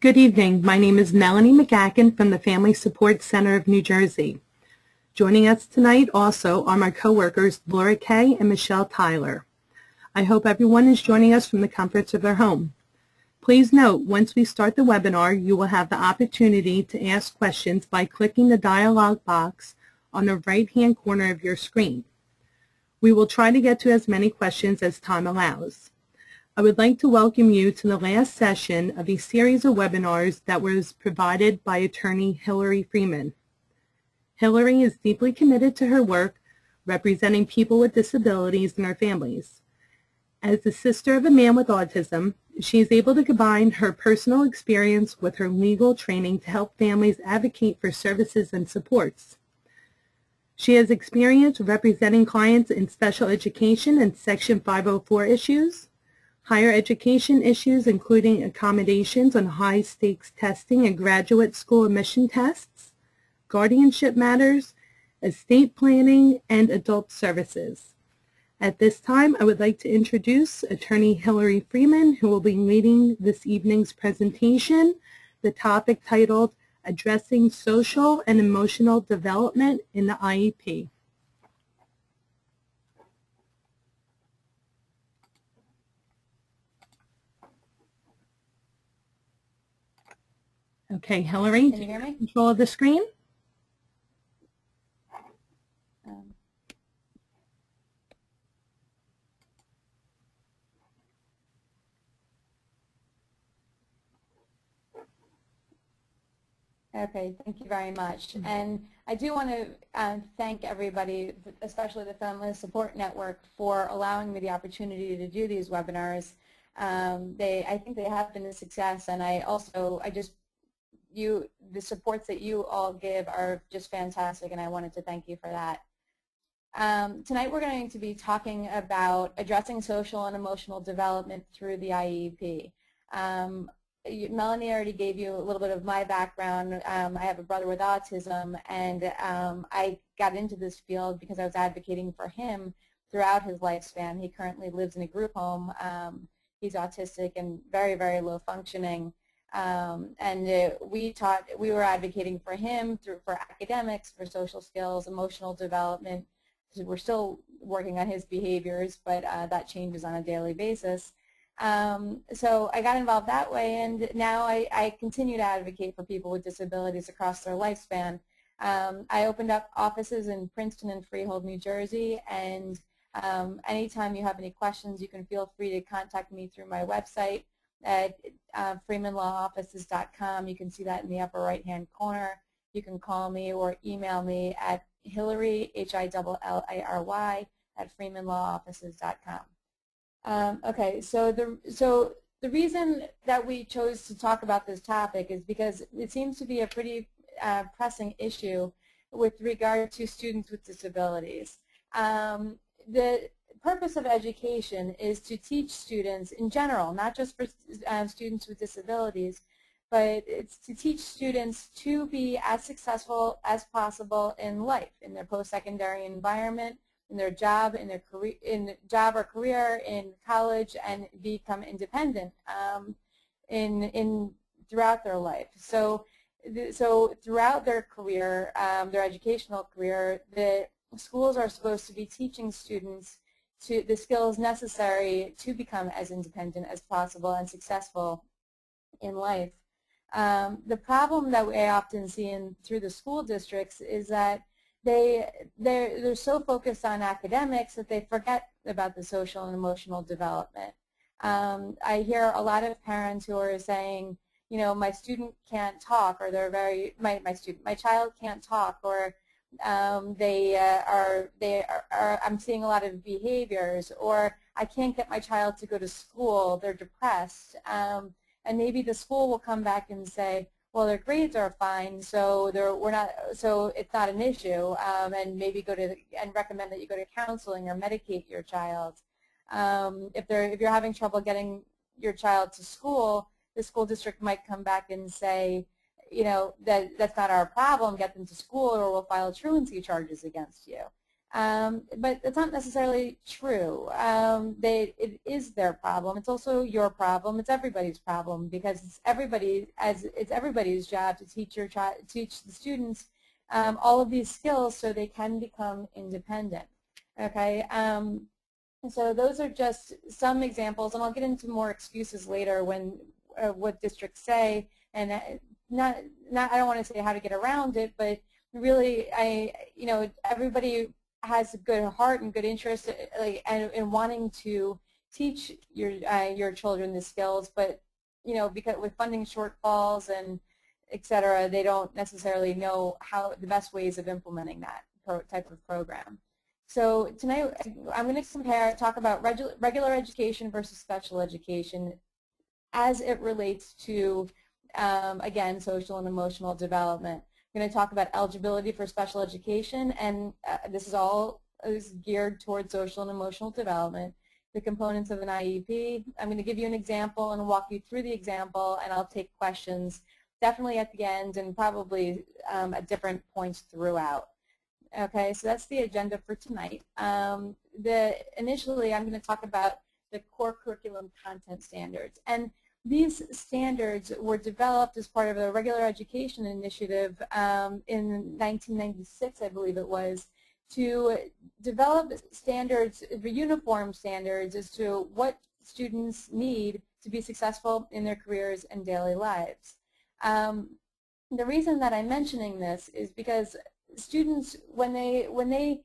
Good evening. My name is Melanie McGacken from the Family Support Center of New Jersey. Joining us tonight also are my coworkers Laura Kay and Michelle Tyler. I hope everyone is joining us from the comforts of their home. Please note, once we start the webinar, you will have the opportunity to ask questions by clicking the dialog box on the right-hand corner of your screen. We will try to get to as many questions as time allows. I would like to welcome you to the last session of a series of webinars that was provided by attorney Hillary Freeman. Hillary is deeply committed to her work representing people with disabilities and their families. As the sister of a man with autism, she is able to combine her personal experience with her legal training to help families advocate for services and supports. She has experience representing clients in special education and Section 504 issues, higher education issues including accommodations on high-stakes testing and graduate school admission tests, guardianship matters, estate planning, and adult services. At this time, I would like to introduce Attorney Hillary Freeman, who will be leading this evening's presentation, the topic titled Addressing Social and Emotional Development in the IEP. Okay, Hillary, Can you hear me? control of the screen? Um, Okay, thank you very much. And I do want to uh, thank everybody, especially the Family Support Network, for allowing me the opportunity to do these webinars. Um, they, I think they have been a success, and I also, I just, you, the supports that you all give are just fantastic, and I wanted to thank you for that. Um, tonight we're going to be talking about addressing social and emotional development through the IEP. Um, Melanie already gave you a little bit of my background. Um, I have a brother with autism, and um, I got into this field because I was advocating for him throughout his lifespan. He currently lives in a group home. Um, he's autistic and very, very low functioning. Um, and uh, we taught, we were advocating for him through for academics, for social skills, emotional development. So we're still working on his behaviors, but uh, that changes on a daily basis. Um, so I got involved that way, and now I, I, continue to advocate for people with disabilities across their lifespan. Um, I opened up offices in Princeton and Freehold, New Jersey, and um, anytime you have any questions, you can feel free to contact me through my website at uh, freemanlawoffices.com. You can see that in the upper right-hand corner. You can call me or email me at Hillary, H-I-L-L-A-R-Y, at freemanlawoffices.com. Um, okay, so the so the reason that we chose to talk about this topic is because it seems to be a pretty uh, pressing issue with regard to students with disabilities. Um, the purpose of education is to teach students in general, not just for uh, students with disabilities, but it's to teach students to be as successful as possible in life, in their post-secondary environment, in their job, in their career, in job or career, in college, and become independent um, in in throughout their life. So, so throughout their career, um, their educational career, the schools are supposed to be teaching students to the skills necessary to become as independent as possible and successful in life. Um, the problem that we often see in, through the school districts is that they they're they're so focused on academics that they forget about the social and emotional development. Um, I hear a lot of parents who are saying, you know, my student can't talk, or they're very my my student my child can't talk, or um, they uh, are they are, are, I'm seeing a lot of behaviors, or I can't get my child to go to school. They're depressed, um, and maybe the school will come back and say, well, their grades are fine, so they're, we're not, so it's not an issue, um, and maybe go to and recommend that you go to counseling or medicate your child. Um, if they're if you're having trouble getting your child to school, the school district might come back and say, you know, that that's not our problem. Get them to school, or we'll file truancy charges against you. Um, but it's not necessarily true. Um, they, it is their problem. It's also your problem. It's everybody's problem because it's everybody as it's everybody's job to teach your child, teach the students um, all of these skills so they can become independent. Okay. Um, so those are just some examples, and I'll get into more excuses later when uh, what districts say, and uh, not not I don't want to say how to get around it, but really I you know everybody has a good heart and good interest uh, like, and in wanting to teach your uh, your children the skills, but you know because with funding shortfalls and et cetera, they don't necessarily know how the best ways of implementing that type of program. So tonight I'm going to compare, talk about regular education versus special education as it relates to, um, again, social and emotional development. I'm going to talk about eligibility for special education, and uh, this is all is geared towards social and emotional development, the components of an IEP. I'm going to give you an example and walk you through the example, and I'll take questions definitely at the end and probably um, at different points throughout. Okay, so that's the agenda for tonight. Um, the initially, I'm going to talk about the core curriculum content standards, and these standards were developed as part of a regular education initiative um, in 1996, I believe it was, to develop standards, uniform standards as to what students need to be successful in their careers and daily lives. Um, the reason that I'm mentioning this is because students, when they, when they,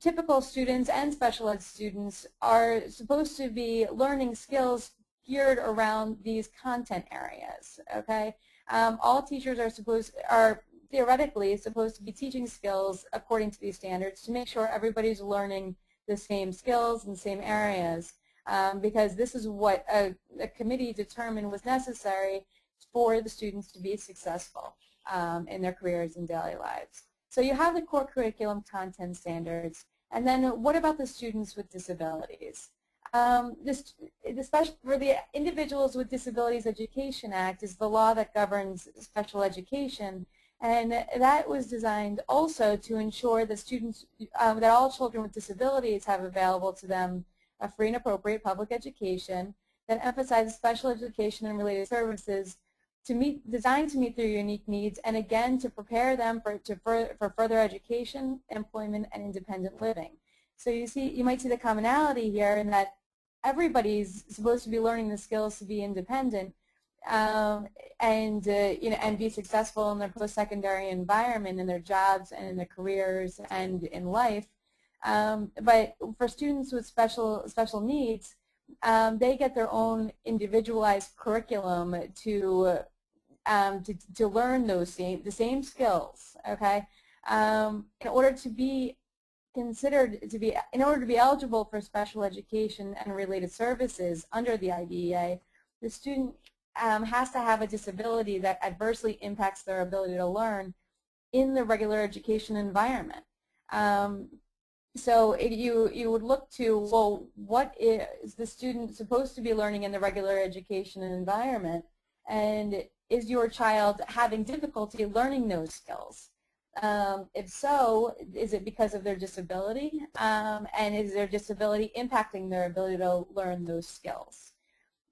typical students and special ed students are supposed to be learning skills geared around these content areas, okay? Um, all teachers are supposed, are theoretically supposed to be teaching skills according to these standards to make sure everybody's learning the same skills and same areas um, because this is what a, a, committee determined was necessary for the students to be successful um, in their careers and daily lives. So you have the core curriculum content standards, and then what about the students with disabilities? Um, this, especially for the Individuals with Disabilities Education Act is the law that governs special education, and that was designed also to ensure that students, um, that all children with disabilities have available to them a free and appropriate public education that emphasizes special education and related services to meet, designed to meet their unique needs, and again to prepare them for, to, for further education, employment, and independent living. So you see, you might see the commonality here in that everybody's supposed to be learning the skills to be independent um, and uh, you know and be successful in their post-secondary environment, in their jobs, and in their careers, and in life. Um, but for students with special special needs, um, they get their own individualized curriculum to um, to, to learn those same, the same skills, okay? Um, in order to be considered to be, in order to be eligible for special education and related services under the IDEA, the student um, has to have a disability that adversely impacts their ability to learn in the regular education environment. Um, so you, you would look to, well, what is the student supposed to be learning in the regular education environment? And is your child having difficulty learning those skills? Um, if so, is it because of their disability? Um, and is their disability impacting their ability to learn those skills?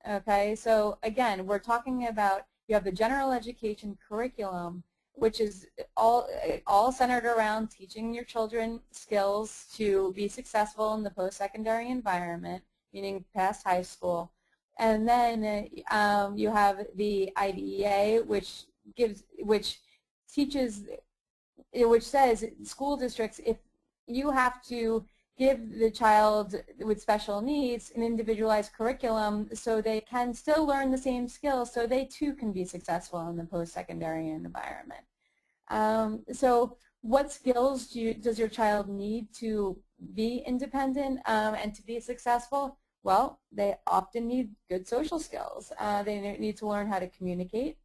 Okay, so again, we're talking about you have the general education curriculum, which is all, all centered around teaching your children skills to be successful in the post-secondary environment, meaning past high school. And then um, you have the IDEA, which gives, which teaches, which says school districts, if you have to give the child with special needs an individualized curriculum so they can still learn the same skills so they too can be successful in the post-secondary environment. Um, so what skills do you, does your child need to be independent um, and to be successful? Well, they often need good social skills. Uh, they need to learn how to communicate,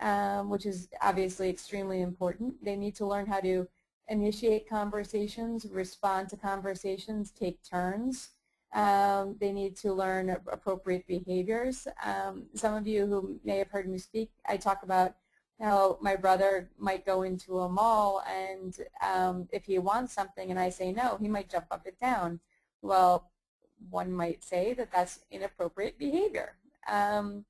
um, which is obviously extremely important. They need to learn how to initiate conversations, respond to conversations, take turns. Um, they need to learn appropriate behaviors. Um, some of you who may have heard me speak, I talk about how my brother might go into a mall and um, if he wants something and I say no, he might jump up and down. Well, one might say that that's inappropriate behavior. Um,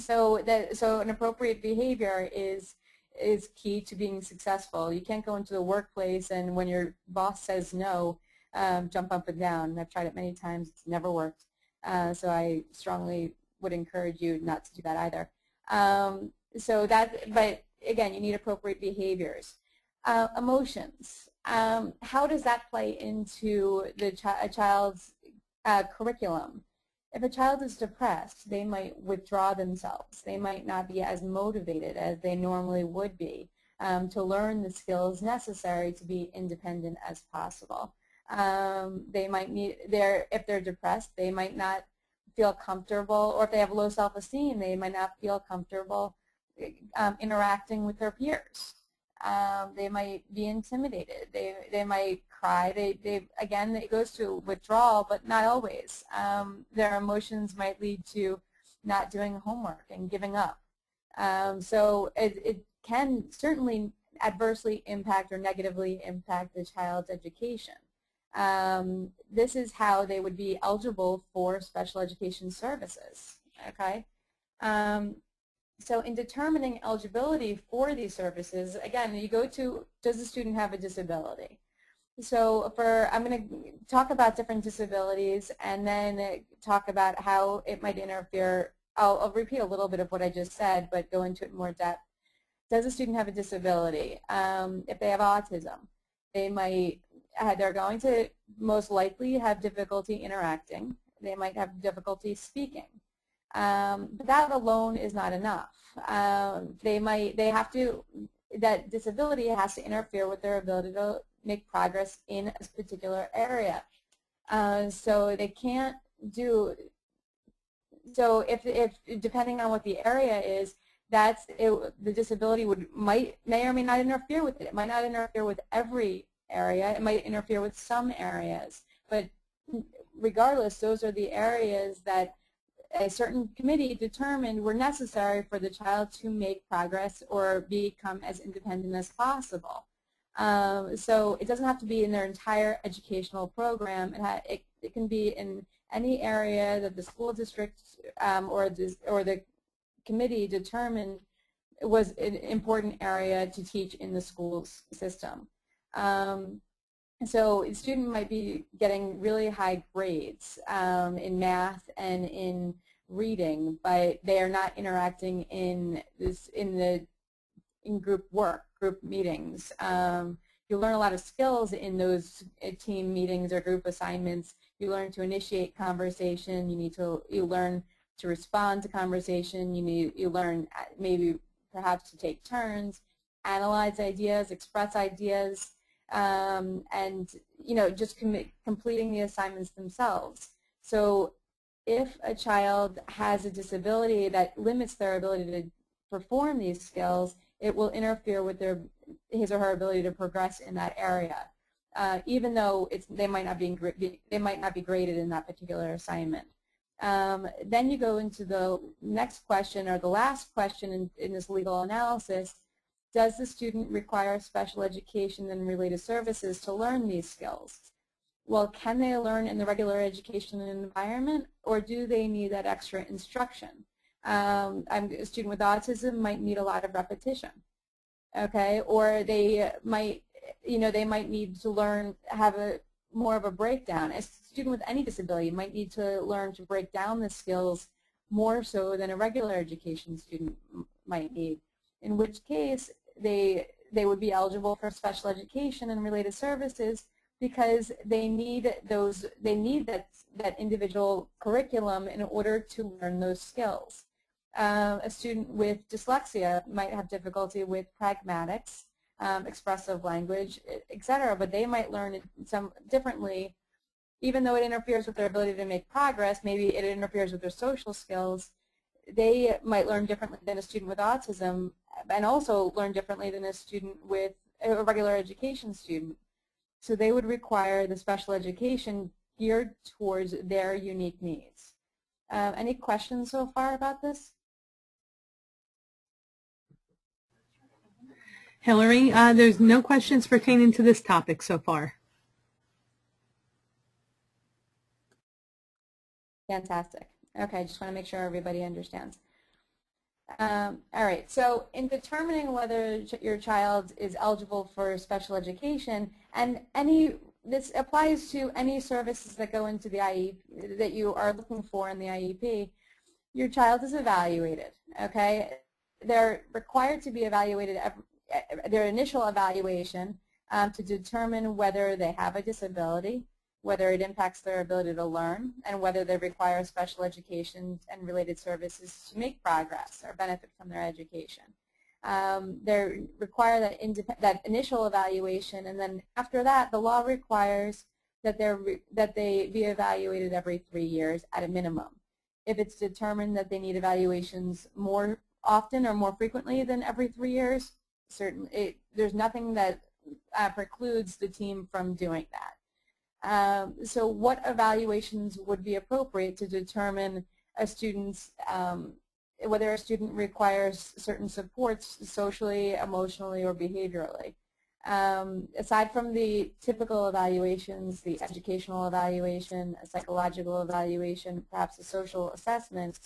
so that so an appropriate behavior is is key to being successful. You can't go into the workplace and when your boss says no, um, jump up and down. I've tried it many times. It's never worked. Uh, so I strongly would encourage you not to do that either. Um, so that, but again, you need appropriate behaviors. Uh, emotions. Um, how does that play into the chi a child's uh, curriculum? If a child is depressed, they might withdraw themselves. They might not be as motivated as they normally would be um, to learn the skills necessary to be independent as possible. Um, they might need, they're, if they're depressed, they might not feel comfortable, or if they have low self-esteem, they might not feel comfortable um, interacting with their peers. Um, they might be intimidated. They, they might cry. They, they, again, it goes to withdrawal, but not always. Um, their emotions might lead to not doing homework and giving up. Um, so it, it can certainly adversely impact or negatively impact the child's education. Um, this is how they would be eligible for special education services. Okay. Um, so in determining eligibility for these services, again, you go to, does the student have a disability? So for, I'm going to talk about different disabilities and then talk about how it might interfere. I'll, I'll, repeat a little bit of what I just said, but go into it in more depth. Does a student have a disability? Um, if they have autism, they might, uh, they're going to most likely have difficulty interacting. They might have difficulty speaking. Um, but that alone is not enough. Um, they might, they have to, that disability has to interfere with their ability to make progress in a particular area. Uh, so they can't do, so if, if depending on what the area is, that's it, the disability would might may or may not interfere with it. It might not interfere with every area. It might interfere with some areas. But regardless, those are the areas that a certain committee determined were necessary for the child to make progress or become as independent as possible. Um, so it doesn't have to be in their entire educational program. It, it, it can be in any area that the school district um, or, the, or the committee determined was an important area to teach in the school system. Um, so a student might be getting really high grades um, in math and in reading, but they are not interacting in this in the in group work, group meetings. Um, you learn a lot of skills in those team meetings or group assignments. You learn to initiate conversation. You need to you learn to respond to conversation. You need you learn uh, maybe perhaps to take turns, analyze ideas, express ideas um, and you know just com completing the assignments themselves. So if a child has a disability that limits their ability to perform these skills, it will interfere with their his or her ability to progress in that area, uh, even though it's they might not be they might not be graded in that particular assignment. Um, then you go into the next question or the last question in, in this legal analysis, does the student require special education and related services to learn these skills? Well, can they learn in the regular education environment, or do they need that extra instruction? Um, a student with autism might need a lot of repetition, okay? Or they might, you know, they might need to learn, have a more of a breakdown. A student with any disability might need to learn to break down the skills more so than a regular education student might need in which case they, they would be eligible for special education and related services because they need those they need that that individual curriculum in order to learn those skills. Uh, a student with dyslexia might have difficulty with pragmatics, um, expressive language, etc., but they might learn some differently even though it interferes with their ability to make progress, maybe it interferes with their social skills, they might learn differently than a student with autism and also learn differently than a student with a regular education student. So they would require the special education geared towards their unique needs. Um, any questions so far about this? Hillary, uh, there's no questions pertaining to this topic so far. Fantastic. Okay, I just want to make sure everybody understands. Um, all right, so in determining whether your child is eligible for special education, and any this applies to any services that go into the IEP that you are looking for in the IEP, your child is evaluated, okay? They're required to be evaluated, eh, their initial evaluation um, to determine whether they have a disability, whether it impacts their ability to learn, and whether they require special education and related services to make progress or benefit from their education. Um, they require that, that initial evaluation, and then after that, the law requires that, that they be evaluated every three years at a minimum. If it's determined that they need evaluations more often or more frequently than every three years, certainly there's nothing that uh, precludes the team from doing that. Um, so what evaluations would be appropriate to determine a student's, um, whether a student requires certain supports socially, emotionally, or behaviorally? Um, aside from the typical evaluations, the educational evaluation, a psychological evaluation, perhaps a social assessment,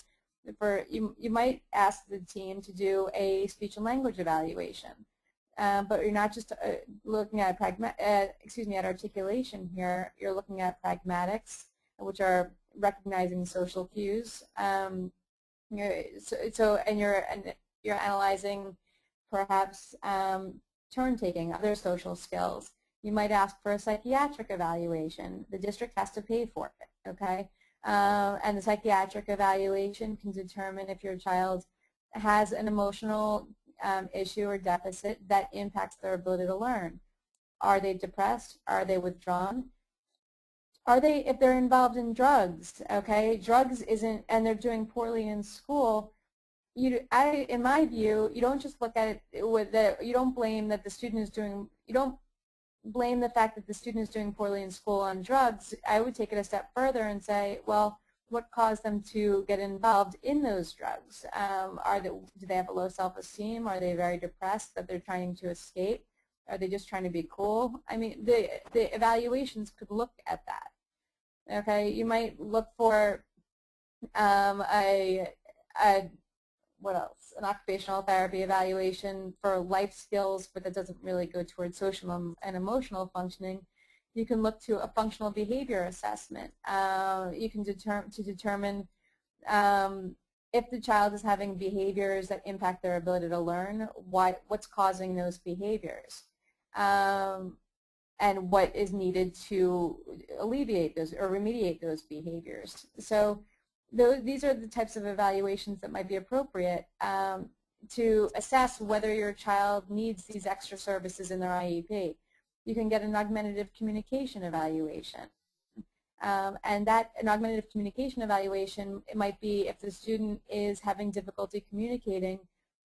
for you, you might ask the team to do a speech and language evaluation. Um, but you're not just uh, looking at uh, excuse me at articulation here. You're looking at pragmatics, which are recognizing social cues. Um, so, so, and you're and you're analyzing perhaps um, turn taking, other social skills. You might ask for a psychiatric evaluation. The district has to pay for it. Okay, uh, and the psychiatric evaluation can determine if your child has an emotional um, issue or deficit that impacts their ability to learn. Are they depressed? Are they withdrawn? Are they, if they're involved in drugs, okay, drugs isn't, and they're doing poorly in school, you, I, in my view, you don't just look at it with the, you don't blame that the student is doing, you don't blame the fact that the student is doing poorly in school on drugs. I would take it a step further and say, well, what caused them to get involved in those drugs? Um, are they, do they have a low self-esteem? Are they very depressed that they're trying to escape? Are they just trying to be cool? I mean, the, the evaluations could look at that. Okay, you might look for um, a, a, what else? An occupational therapy evaluation for life skills, but that doesn't really go towards social and emotional functioning. You can look to a functional behavior assessment. Uh, you can determine to determine um, if the child is having behaviors that impact their ability to learn, why, what's causing those behaviors, um, and what is needed to alleviate those or remediate those behaviors. So those, these are the types of evaluations that might be appropriate um, to assess whether your child needs these extra services in their IEP you can get an augmentative communication evaluation. Um, and that an augmentative communication evaluation, it might be if the student is having difficulty communicating,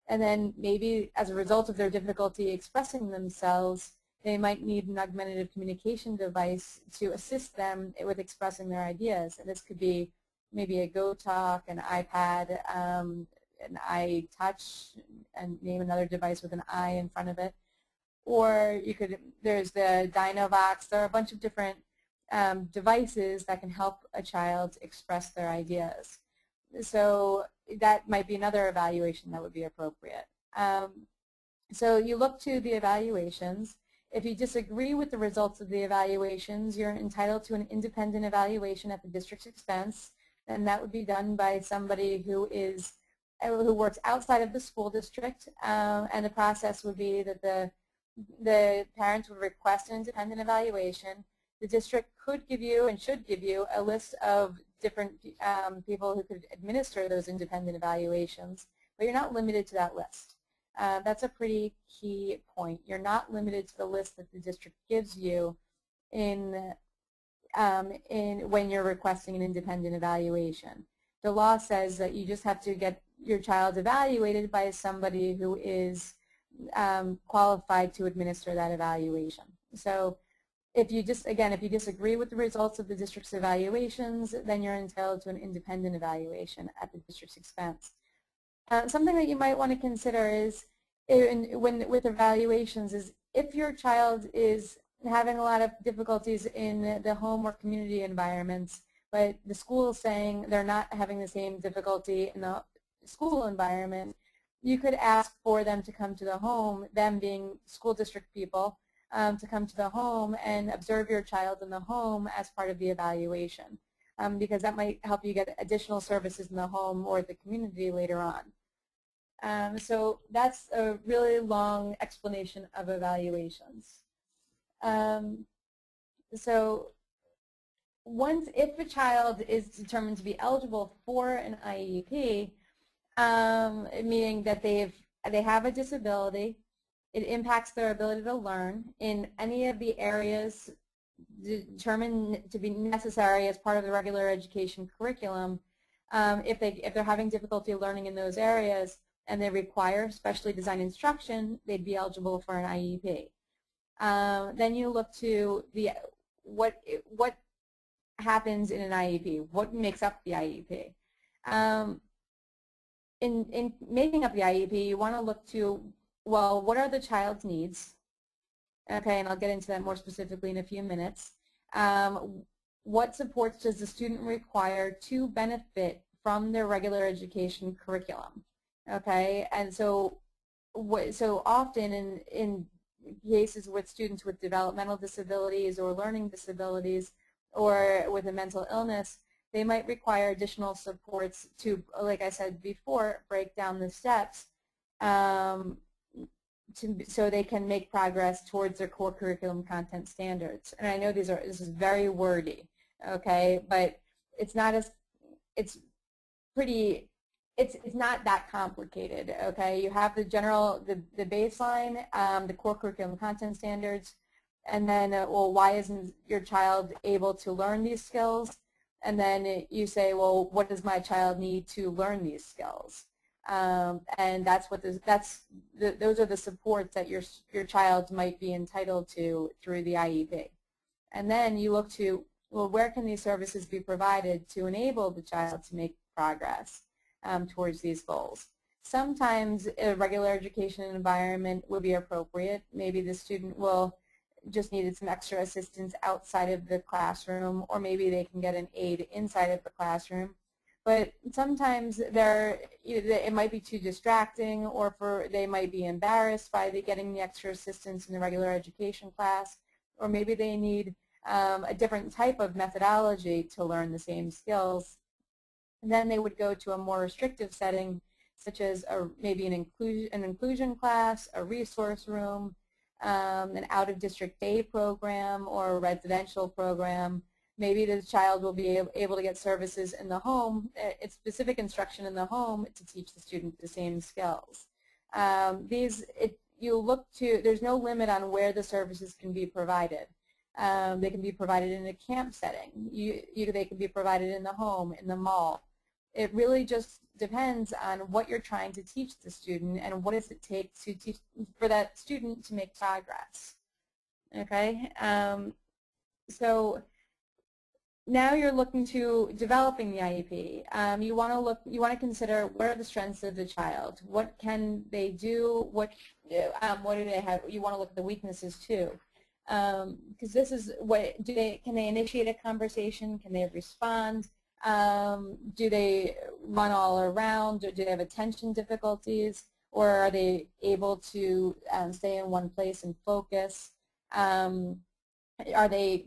and then maybe as a result of their difficulty expressing themselves, they might need an augmentative communication device to assist them with expressing their ideas. And this could be maybe a GoTalk, an iPad, um, an iTouch, and name another device with an I in front of it or you could, there's the Dynavox, there are a bunch of different um, devices that can help a child express their ideas. So that might be another evaluation that would be appropriate. Um, so you look to the evaluations. If you disagree with the results of the evaluations, you're entitled to an independent evaluation at the district's expense, and that would be done by somebody who is who works outside of the school district, um, and the process would be that the the parents would request an independent evaluation. The district could give you and should give you a list of different um, people who could administer those independent evaluations, but you're not limited to that list. Uh, that's a pretty key point. You're not limited to the list that the district gives you in, um, in when you're requesting an independent evaluation. The law says that you just have to get your child evaluated by somebody who is um, qualified to administer that evaluation. So if you just, again, if you disagree with the results of the district's evaluations, then you're entitled to an independent evaluation at the district's expense. Uh, something that you might want to consider is in, when with evaluations is if your child is having a lot of difficulties in the home or community environments, but the school is saying they're not having the same difficulty in the school environment, you could ask for them to come to the home, them being school district people, um, to come to the home and observe your child in the home as part of the evaluation um, because that might help you get additional services in the home or the community later on. Um, so that's a really long explanation of evaluations. Um, so once, if a child is determined to be eligible for an IEP, um, meaning that they've they have a disability, it impacts their ability to learn in any of the areas determined to be necessary as part of the regular education curriculum. Um, if, they, if they're having difficulty learning in those areas and they require specially designed instruction, they'd be eligible for an IEP. Um, then you look to the what what happens in an IEP, what makes up the IEP. Um, in, in making up the IEP, you want to look to, well, what are the child's needs? Okay, and I'll get into that more specifically in a few minutes. Um, what supports does the student require to benefit from their regular education curriculum? Okay, and so what, so often in, in cases with students with developmental disabilities or learning disabilities or with a mental illness, they might require additional supports to, like I said before, break down the steps um, to, so they can make progress towards their core curriculum content standards. And I know these are this is very wordy, okay, but it's not as it's pretty it's it's not that complicated, okay. You have the general the the baseline, um, the core curriculum content standards, and then uh, well, why isn't your child able to learn these skills? And then you say, well, what does my child need to learn these skills? Um, and that's what this, that's the, those are the supports that your your child might be entitled to through the IEP. And then you look to well, where can these services be provided to enable the child to make progress um, towards these goals? Sometimes a regular education environment would be appropriate. Maybe the student will just needed some extra assistance outside of the classroom, or maybe they can get an aide inside of the classroom. But sometimes they're, it might be too distracting or for they might be embarrassed by the, getting the extra assistance in the regular education class or maybe they need um, a different type of methodology to learn the same skills. And then they would go to a more restrictive setting such as a, maybe an inclusion, an inclusion class, a resource room, um, an out-of-district day program or a residential program Maybe the child will be able to get services in the home, it's specific instruction in the home to teach the student the same skills. Um, these, it, you look to, there's no limit on where the services can be provided. Um, they can be provided in a camp setting. You, you, they can be provided in the home, in the mall. It really just depends on what you're trying to teach the student and what does it take to teach for that student to make progress. Okay, um, so now you're looking to developing the IEP. Um, you want to look, you want to consider what are the strengths of the child. What can they do? What, um, what do they have? You want to look at the weaknesses too, because um, this is what do they? Can they initiate a conversation? Can they respond? Um, do they run all around? Do they have attention difficulties? Or are they able to um, stay in one place and focus? Um, are they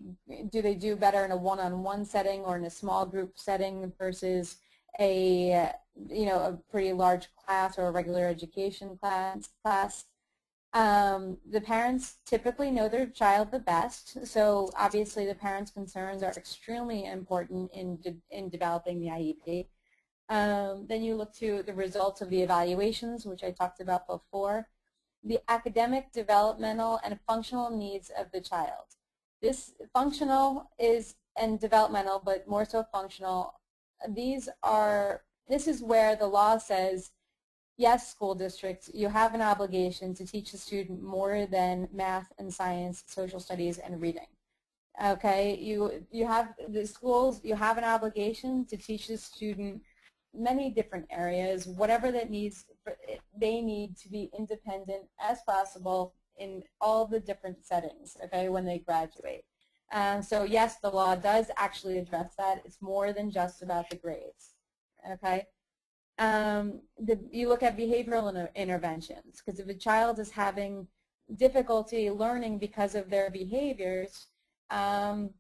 do they do better in a one-on-one -on -one setting or in a small group setting versus a you know a pretty large class or a regular education class class um, the parents typically know their child the best so obviously the parents concerns are extremely important in de in developing the IEP um, then you look to the results of the evaluations which I talked about before the academic developmental and functional needs of the child this functional is and developmental, but more so functional. These are, this is where the law says, yes, school districts, you have an obligation to teach the student more than math and science, social studies, and reading. Okay, you, you have, the schools, you have an obligation to teach the student many different areas, whatever that needs, they need to be independent as possible in all the different settings, okay, when they graduate. Um, so yes, the law does actually address that. It's more than just about the grades, okay? Um, the, you look at behavioral inter interventions, because if a child is having difficulty learning because of their behaviors, um,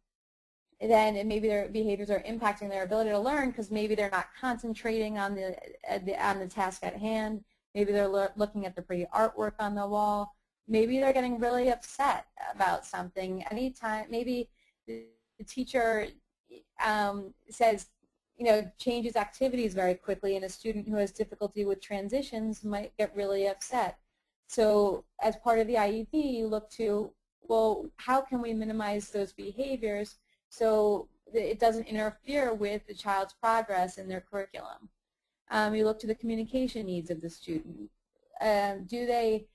then maybe their behaviors are impacting their ability to learn because maybe they're not concentrating on the, uh, the, on the task at hand. Maybe they're looking at the pretty artwork on the wall. Maybe they're getting really upset about something. Anytime, maybe the, the teacher um, says, you know, changes activities very quickly, and a student who has difficulty with transitions might get really upset. So as part of the IEP, you look to, well, how can we minimize those behaviors so it doesn't interfere with the child's progress in their curriculum? Um, you look to the communication needs of the student. Um, do they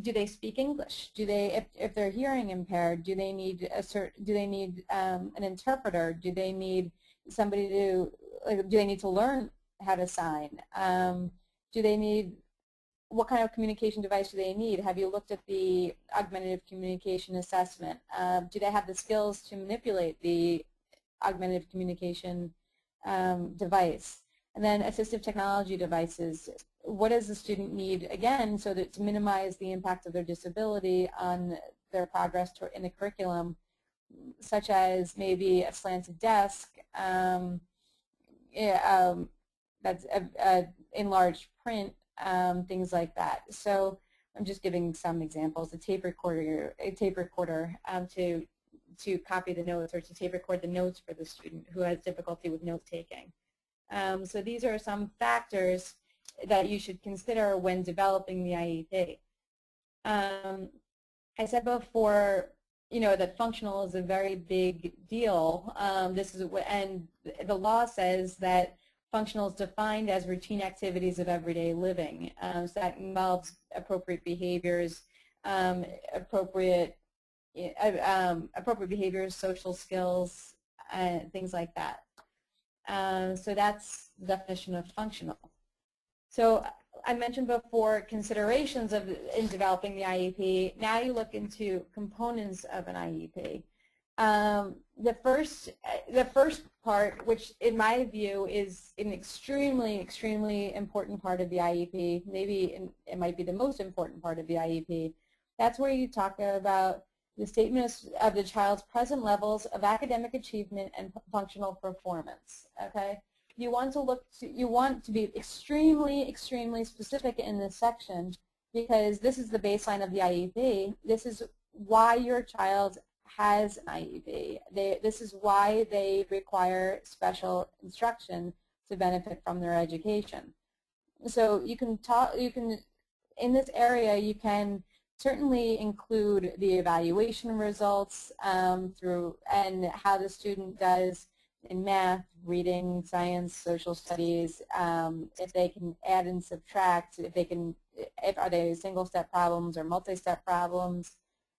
do they speak English? Do they, if, if they're hearing impaired, do they need a cert, do they need um, an interpreter? Do they need somebody to, like, do they need to learn how to sign? Um, do they need, what kind of communication device do they need? Have you looked at the augmentative communication assessment? Uh, do they have the skills to manipulate the augmentative communication um, device? And then assistive technology devices what does the student need, again, so that to minimize the impact of their disability on their progress in the curriculum, such as maybe a slanted desk, um, um, that's a, a enlarged print, um, things like that. So I'm just giving some examples. A tape recorder, a tape recorder um, to to copy the notes or to tape record the notes for the student who has difficulty with note taking. Um, so these are some factors that you should consider when developing the IEP. Um, I said before, you know, that functional is a very big deal. Um, this is and the law says that functional is defined as routine activities of everyday living. Um, so that involves appropriate behaviors, um, appropriate uh, um, appropriate behaviors, social skills, and things like that. Uh, so that's the definition of functional. So I mentioned before considerations of in developing the IEP. Now you look into components of an IEP. Um, the first, the first part, which in my view is an extremely, extremely important part of the IEP, maybe it might be the most important part of the IEP, that's where you talk about the statement of the child's present levels of academic achievement and functional performance. Okay, you want to look to, you want to be extremely, extremely specific in this section because this is the baseline of the IEP. This is why your child has an IEP. They, this is why they require special instruction to benefit from their education. So you can talk, you can, in this area, you can certainly include the evaluation results um, through and how the student does in math, reading, science, social studies, um, if they can add and subtract, if they can, if are they single-step problems or multi-step problems,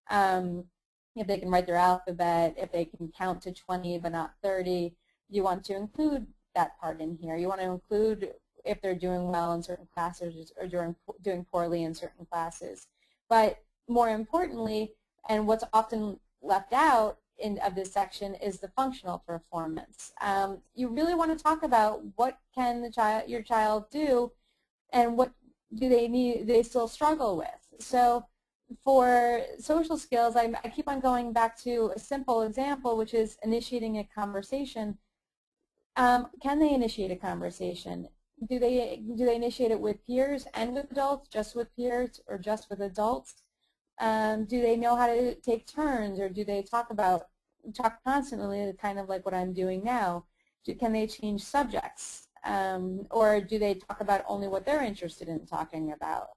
um, if they can write their alphabet, if they can count to 20 but not 30, you want to include that part in here. You want to include if they're doing well in certain classes or doing poorly in certain classes. But more importantly, and what's often left out in, of this section is the functional performance. Um, you really want to talk about what can the child, your child do and what do they need, they still struggle with. So for social skills, I, I keep on going back to a simple example, which is initiating a conversation. Um, can they initiate a conversation? Do they, do they initiate it with peers and with adults, just with peers, or just with adults? Um, do they know how to take turns or do they talk about, talk constantly, kind of like what I'm doing now? Do, can they change subjects? Um, or do they talk about only what they're interested in talking about?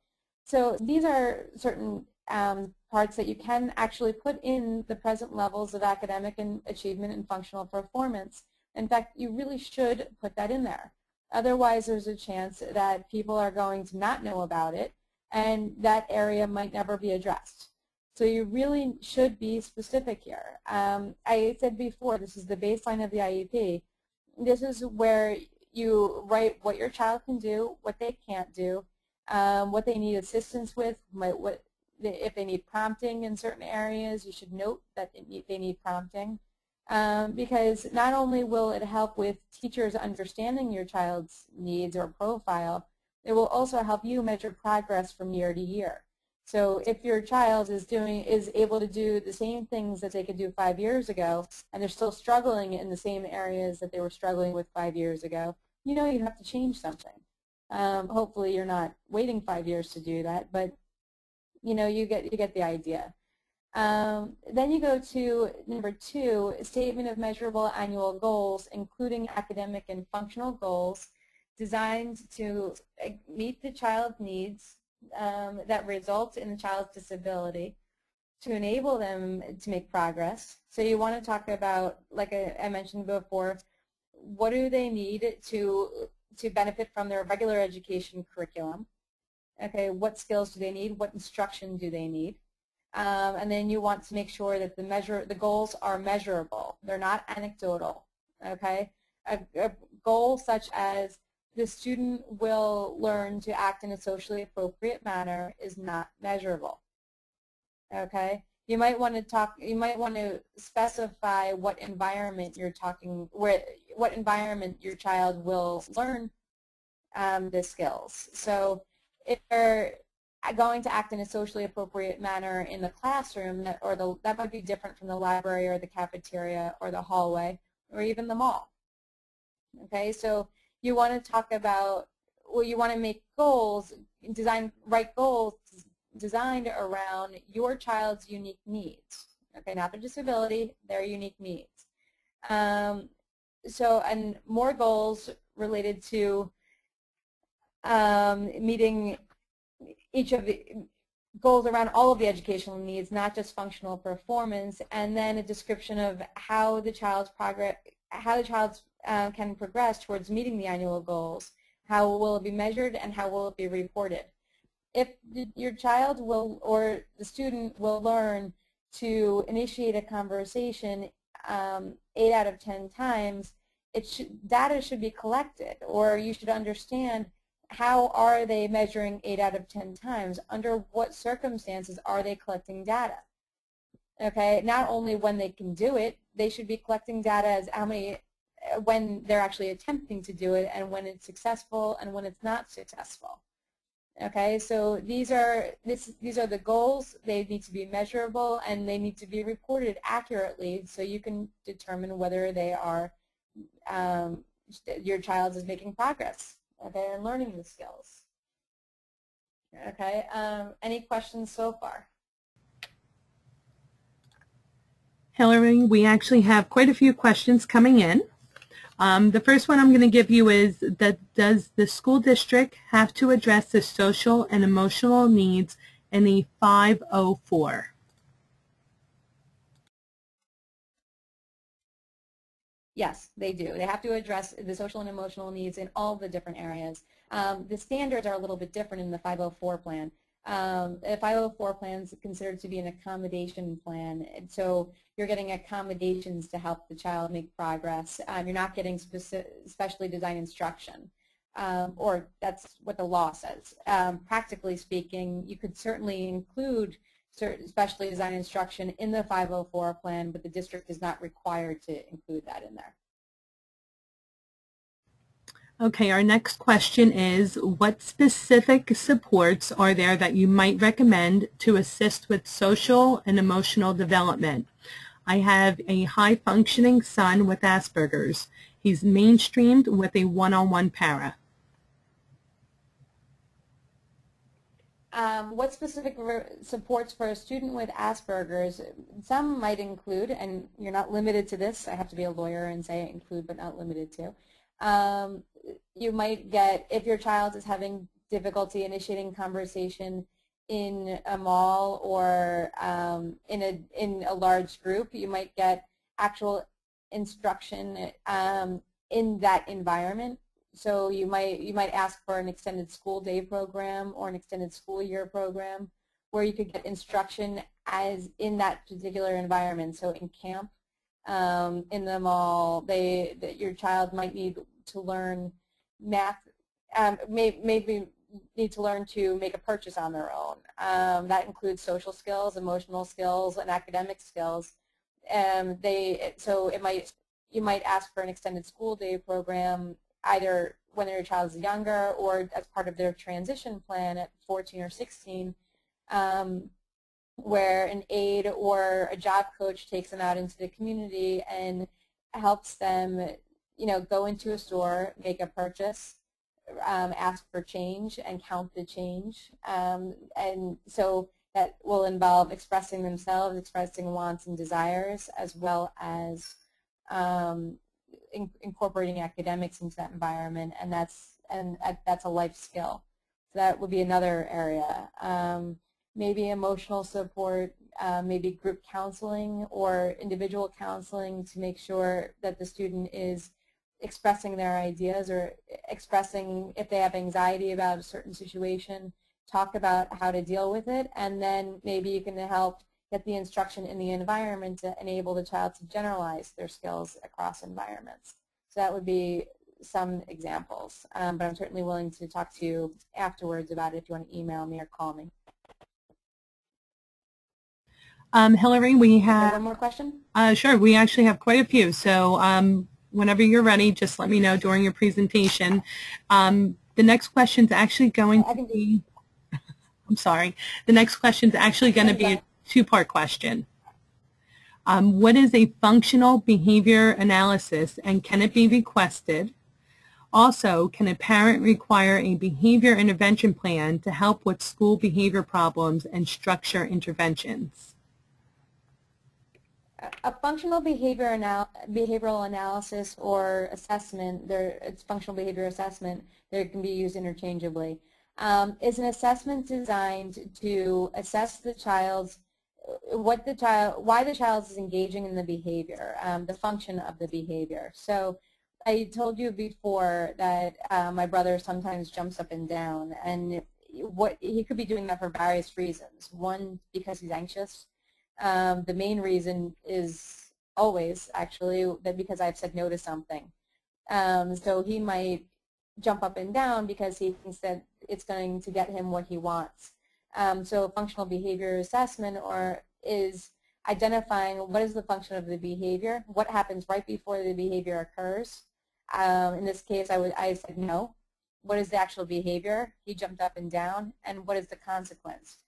So these are certain um, parts that you can actually put in the present levels of academic and achievement and functional performance. In fact, you really should put that in there. Otherwise, there's a chance that people are going to not know about it and that area might never be addressed. So you really should be specific here. Um, I said before, this is the baseline of the IEP. This is where you write what your child can do, what they can't do, um, what they need assistance with, might, what if they need prompting in certain areas, you should note that they need prompting. Um, because not only will it help with teachers understanding your child's needs or profile, it will also help you measure progress from year to year. So if your child is doing is able to do the same things that they could do five years ago, and they're still struggling in the same areas that they were struggling with five years ago, you know you have to change something. Um, hopefully you're not waiting five years to do that, but you know you get you get the idea. Um, then you go to number two, statement of measurable annual goals, including academic and functional goals designed to uh, meet the child's needs um, that result in the child's disability to enable them to make progress. So you want to talk about, like I, I mentioned before, what do they need to to benefit from their regular education curriculum? Okay, what skills do they need? What instruction do they need? Um, and then you want to make sure that the measure the goals are measurable. They're not anecdotal. Okay, a, a goal such as the student will learn to act in a socially appropriate manner is not measurable. Okay, you might want to talk. You might want to specify what environment you're talking. Where what environment your child will learn um, the skills. So if they're going to act in a socially appropriate manner in the classroom, that, or the, that might be different from the library or the cafeteria or the hallway or even the mall. Okay, so you want to talk about, well, you want to make goals, design, write goals designed around your child's unique needs. Okay, not their disability, their unique needs. Um, so, and more goals related to um, meeting each of the goals around all of the educational needs, not just functional performance, and then a description of how the child's progress, how the child's uh, can progress towards meeting the annual goals. How will it be measured and how will it be reported? If your child will or the student will learn to initiate a conversation um, 8 out of 10 times, it should, data should be collected or you should understand how are they measuring 8 out of 10 times? Under what circumstances are they collecting data? Okay, not only when they can do it, they should be collecting data as how many, when they're actually attempting to do it and when it's successful and when it's not successful. Okay, so these are this these are the goals. They need to be measurable and they need to be reported accurately so you can determine whether they are um, your child is making progress okay, and learning the skills. Okay, um, any questions so far? Hillary, we actually have quite a few questions coming in. Um, the first one I'm going to give you is that does the school district have to address the social and emotional needs in the 504? Yes, they do. They have to address the social and emotional needs in all the different areas. Um, the standards are a little bit different in the 504 plan. Um, the 504 plan is considered to be an accommodation plan, and so you're getting accommodations to help the child make progress. Um, you're not getting specially designed instruction, um, or that's what the law says. Um, practically speaking, you could certainly include specially designed instruction in the 504 plan, but the district is not required to include that in there. Okay, our next question is, what specific supports are there that you might recommend to assist with social and emotional development? I have a high-functioning son with Asperger's. He's mainstreamed with a one-on-one -on -one para. Um, what specific supports for a student with Asperger's? Some might include, and you're not limited to this, I have to be a lawyer and say include but not limited to. Um, you might get, if your child is having difficulty initiating conversation in a mall or um, in, a, in a large group, you might get actual instruction um, in that environment so you might you might ask for an extended school day program or an extended school year program where you could get instruction as in that particular environment. So in camp, um, in the mall, they that your child might need to learn math, um, may, maybe need to learn to make a purchase on their own. Um, that includes social skills, emotional skills, and academic skills. Um, they so it might you might ask for an extended school day program either when your child is younger or as part of their transition plan at 14 or 16, um, where an aide or a job coach takes them out into the community and helps them, you know, go into a store, make a purchase, um, ask for change and count the change. Um, and so that will involve expressing themselves, expressing wants and desires, as well as um, in, incorporating academics into that environment, and that's and that's a life skill. So that would be another area. Maybe emotional support, uh, maybe group counseling or individual counseling to make sure that the student is expressing their ideas or expressing if they have anxiety about a certain situation, talk about how to deal with it, and then maybe you can help get the instruction in the environment to enable the child to generalize their skills across environments. So that would be some examples, um, but I'm certainly willing to talk to you afterwards about it if you want to email me or call me. Um, Hillary, we have one more question. Uh, sure, we actually have quite a few. So um, whenever you're ready, just let me know during your presentation. Um, the next question is actually going to be. I'm sorry. The next question is actually going to be a two-part question. Um, what is a functional behavior analysis and can it be requested? Also, can a parent require a behavior intervention plan to help with school behavior problems and structure interventions? A functional behavior anal behavioral analysis or assessment, there, it's functional behavior assessment, they can be used interchangeably, um, is an assessment designed to assess the child's what the child, why the child is engaging in the behavior, um, the function of the behavior. So I told you before that uh, my brother sometimes jumps up and down, and what he could be doing that for various reasons. One, because he's anxious. Um, the main reason is always actually that because I've said no to something. Um, so he might jump up and down because he thinks that it's going to get him what he wants. Um, so functional behavior assessment or is identifying what is the function of the behavior, what happens right before the behavior occurs. Um, in this case, I, would, I said no. What is the actual behavior? He jumped up and down. And what is the consequence?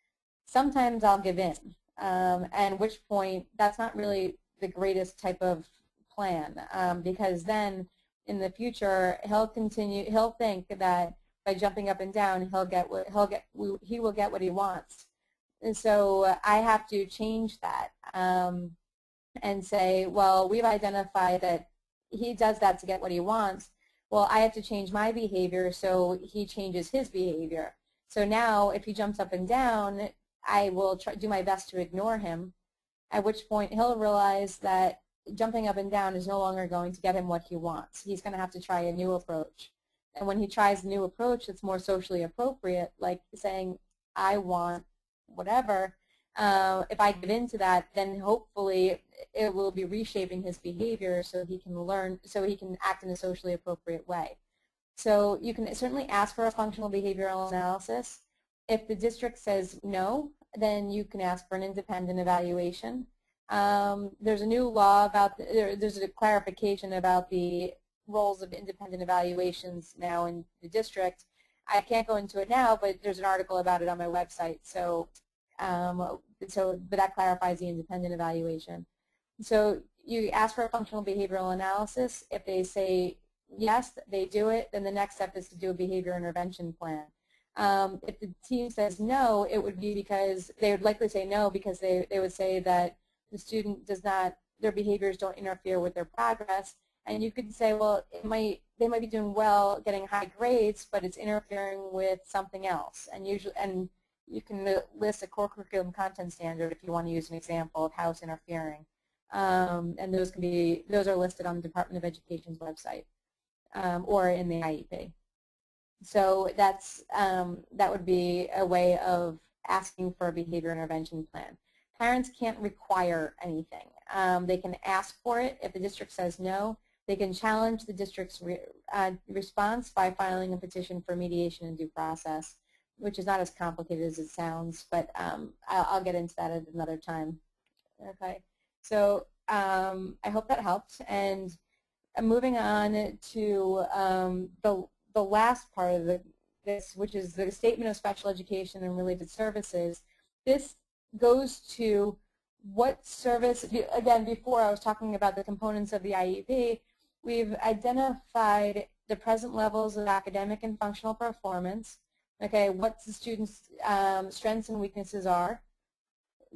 Sometimes I'll give in, um, and which point that's not really the greatest type of plan um, because then in the future he'll continue, he'll think that by jumping up and down, he'll get what he'll get. He will get what he wants, and so uh, I have to change that um, and say, well, we've identified that he does that to get what he wants. Well, I have to change my behavior so he changes his behavior. So now, if he jumps up and down, I will try, do my best to ignore him. At which point, he'll realize that jumping up and down is no longer going to get him what he wants. He's going to have to try a new approach. And when he tries a new approach that's more socially appropriate, like saying, I want whatever, uh, if I give into that, then hopefully it will be reshaping his behavior so he can learn, so he can act in a socially appropriate way. So you can certainly ask for a functional behavioral analysis. If the district says no, then you can ask for an independent evaluation. Um, there's a new law about, the, there, there's a clarification about the roles of independent evaluations now in the district. I can't go into it now, but there's an article about it on my website. So, um, so but that clarifies the independent evaluation. So you ask for a functional behavioral analysis. If they say yes, they do it, then the next step is to do a behavior intervention plan. Um, if the team says no, it would be because they would likely say no because they, they would say that the student does not, their behaviors don't interfere with their progress and you could say, well, it might they might be doing well, getting high grades, but it's interfering with something else. And usually, and you can list a core curriculum content standard if you want to use an example of how it's interfering. Um, and those can be those are listed on the Department of Education's website um, or in the IEP. So that's um, that would be a way of asking for a behavior intervention plan. Parents can't require anything. Um, they can ask for it. If the district says no, they can challenge the district's re, uh, response by filing a petition for mediation and due process. which is not as complicated as it sounds, but um, I'll, I'll, get into that at another time. Okay, so um, I hope that helped. And moving on to um, the, the last part of the, this, which is the Statement of Special Education and Related Services. This goes to what service, again, before I was talking about the components of the IEP, we've identified the present levels of academic and functional performance, okay, what the students' um, strengths and weaknesses are.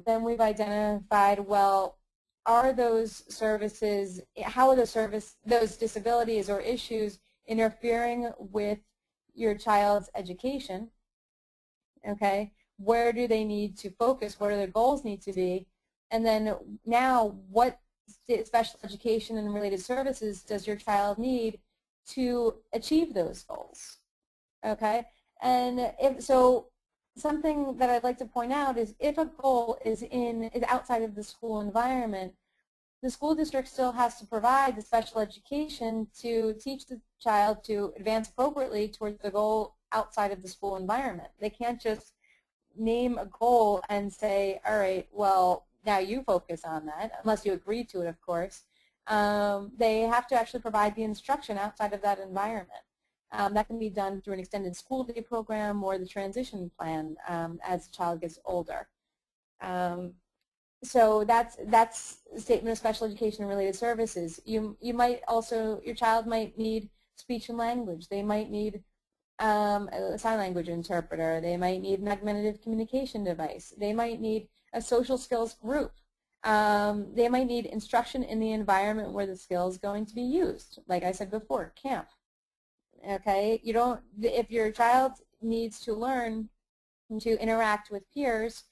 Then we've identified, well, are those services, how are the service, those disabilities or issues interfering with your child's education, okay? Where do they need to focus? What do their goals need to be? And then now, what special education and related services does your child need to achieve those goals? Okay? And if so, something that I'd like to point out is if a goal is in is outside of the school environment, the school district still has to provide the special education to teach the child to advance appropriately towards the goal outside of the school environment. They can't just name a goal and say, all right, well, now you focus on that, unless you agree to it, of course. Um, they have to actually provide the instruction outside of that environment. Um, that can be done through an extended school day program or the transition plan um, as the child gets older. Um, so that's that's statement of special education and related services. You you might also your child might need speech and language. They might need um, a sign language interpreter. They might need an augmentative communication device. They might need a social skills group. Um, they might need instruction in the environment where the skill is going to be used. Like I said before, camp okay? You don't, if your child needs to learn to interact with peers,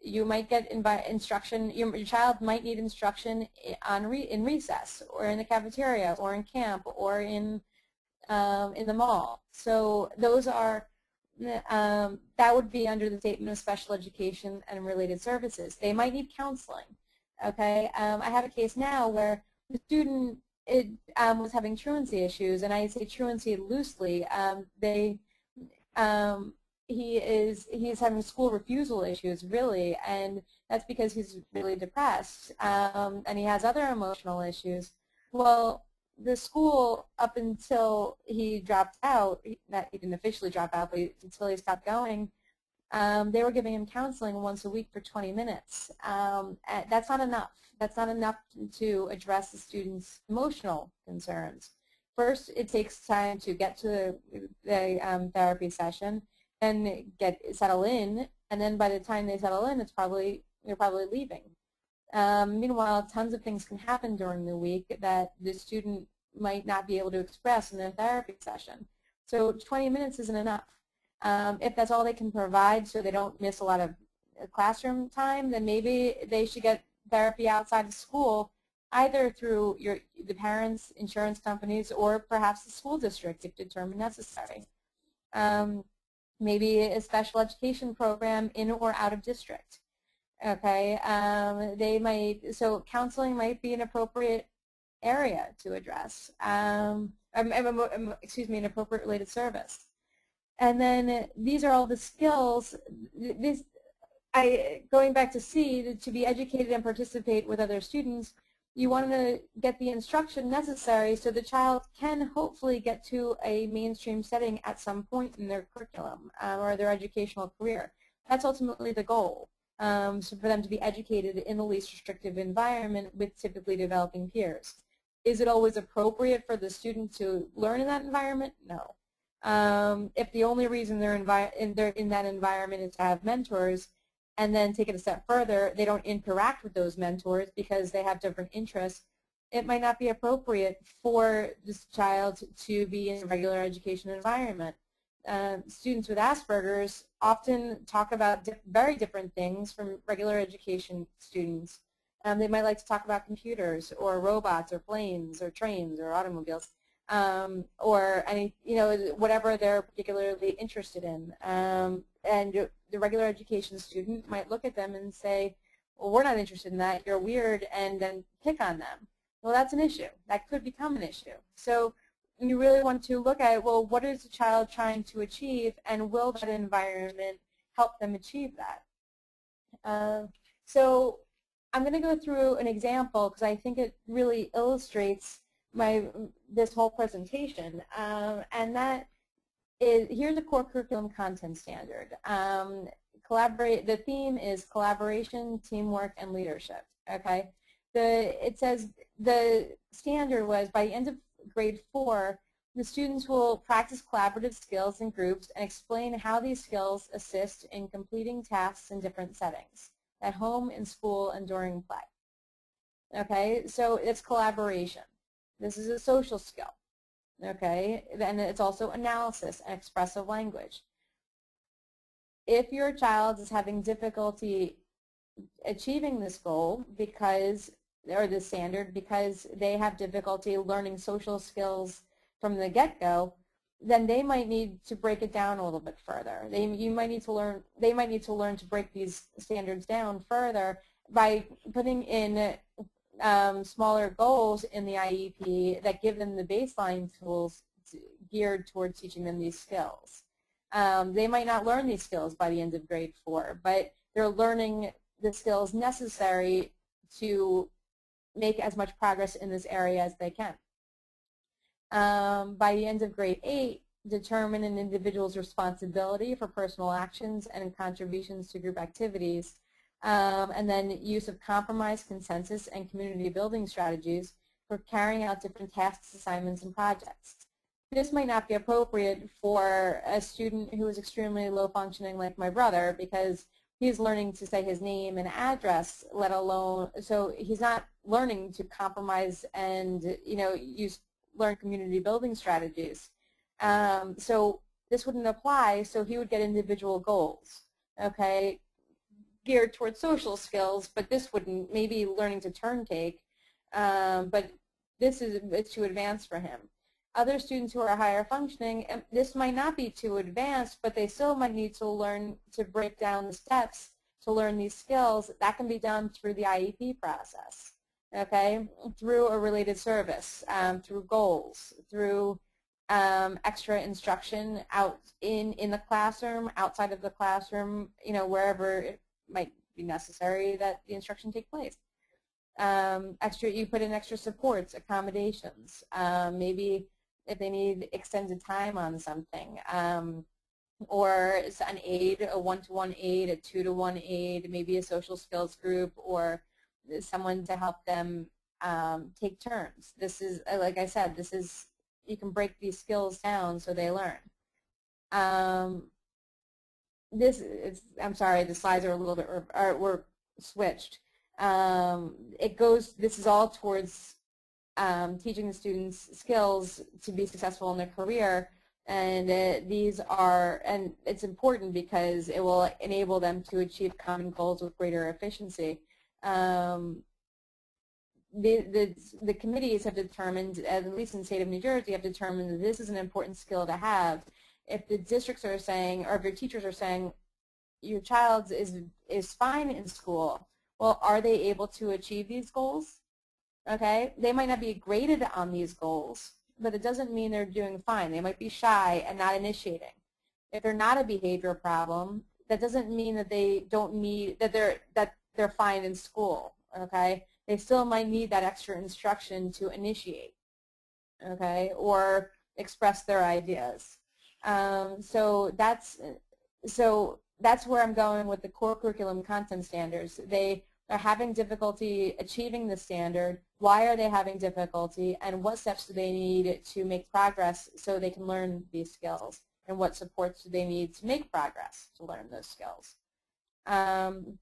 you might get instruction, your, your, child might need instruction on re, in recess or in the cafeteria or in camp or in, um, in the mall. So those are, um, that would be under the Statement of Special Education and Related Services. They might need counseling, okay? Um, I have a case now where the student it um, was having truancy issues, and I say truancy loosely. Um, they, um, he is he's having school refusal issues really, and that's because he's really depressed, um, and he has other emotional issues. Well, the school up until he dropped out, that he didn't officially drop out, but until he stopped going, um, they were giving him counseling once a week for 20 minutes. Um, that's not enough. That's not enough to address the student's emotional concerns. First, it takes time to get to the, the um, therapy session and get settle in, and then by the time they settle in, it's probably they're probably leaving. Um, meanwhile, tons of things can happen during the week that the student might not be able to express in their therapy session. So 20 minutes isn't enough. Um, if that's all they can provide so they don't miss a lot of uh, classroom time, then maybe they should get therapy outside of school, either through your the parents, insurance companies, or perhaps the school district if determined necessary. Um, maybe a special education program in or out of district. Okay, um, they might, so counseling might be an appropriate area to address. Um, excuse me, an appropriate related service. And then these are all the skills. This, I, going back to C, to be educated and participate with other students, you want to get the instruction necessary so the child can hopefully get to a mainstream setting at some point in their curriculum uh, or their educational career. That's ultimately the goal, um, so for them to be educated in the least restrictive environment with typically developing peers. Is it always appropriate for the student to learn in that environment? No. Um, if the only reason they're, in, they're in that environment is to have mentors, and then take it a step further, they don't interact with those mentors because they have different interests, it might not be appropriate for this child to be in a regular education environment. Uh, students with Asperger's often talk about very different things from regular education students. Um, they might like to talk about computers or robots or planes or trains or automobiles um, or any, you know, whatever they're particularly interested in. Um, and the regular education student might look at them and say, well, we're not interested in that, you're weird, and then pick on them. Well, that's an issue. That could become an issue. So you really want to look at, well, what is the child trying to achieve, and will that environment help them achieve that? Uh, so I'm going to go through an example because I think it really illustrates my this whole presentation, um, and that is here's a core curriculum content standard. Um, collaborate. The theme is collaboration, teamwork, and leadership. Okay. The it says the standard was by the end of grade four, the students will practice collaborative skills in groups and explain how these skills assist in completing tasks in different settings, at home, in school, and during play. Okay, so it's collaboration. This is a social skill. Okay, and it's also analysis and expressive language. If your child is having difficulty achieving this goal because or the standard because they have difficulty learning social skills from the get-go, then they might need to break it down a little bit further. They, you might need to learn, they might need to learn to break these standards down further by putting in um, smaller goals in the IEP that give them the baseline tools geared towards teaching them these skills. Um, they might not learn these skills by the end of grade four, but they're learning the skills necessary to make as much progress in this area as they can. Um, by the end of grade 8, determine an individual's responsibility for personal actions and contributions to group activities, um, and then use of compromise, consensus, and community building strategies for carrying out different tasks, assignments, and projects. This might not be appropriate for a student who is extremely low functioning like my brother because he's learning to say his name and address, let alone, so he's not learning to compromise and, you know, use, learn community building strategies. Um, so this wouldn't apply, so he would get individual goals, okay, geared towards social skills, but this wouldn't, maybe learning to turn take, um, but this is, it's too advanced for him. Other students who are higher functioning, this might not be too advanced, but they still might need to learn to break down the steps to learn these skills. That can be done through the IEP process, okay, through a related service, um, through goals, through um, extra instruction out in, in the classroom, outside of the classroom, you know, wherever it might be necessary that the instruction take place. Um, extra, you put in extra supports, accommodations, um, maybe if they need extended time on something. Um, or an aide, a one-to-one -one aide, a two-to-one aide, maybe a social skills group, or someone to help them um, take turns. This is, uh, like I said, this is, you can break these skills down so they learn. Um, this is, I'm sorry, the slides are a little bit, are, were switched. Um, it goes, this is all towards um, teaching the students skills to be successful in their career. And uh, these are, and it's important because it will enable them to achieve common goals with greater efficiency. Um, the, the, the committees have determined, at least in the state of New Jersey, have determined that this is an important skill to have. If the districts are saying, or if your teachers are saying, your child is, is fine in school, well, are they able to achieve these goals? Okay? They might not be graded on these goals, but it doesn't mean they're doing fine. They might be shy and not initiating. If they're not a behavior problem, that doesn't mean that they don't need, that they're, that they're fine in school, okay? They still might need that extra instruction to initiate, okay, or express their ideas. Um, so that's, so that's where I'm going with the core curriculum content standards. They are having difficulty achieving the standard, why are they having difficulty, and what steps do they need to make progress so they can learn these skills, and what supports do they need to make progress to learn those skills. Um,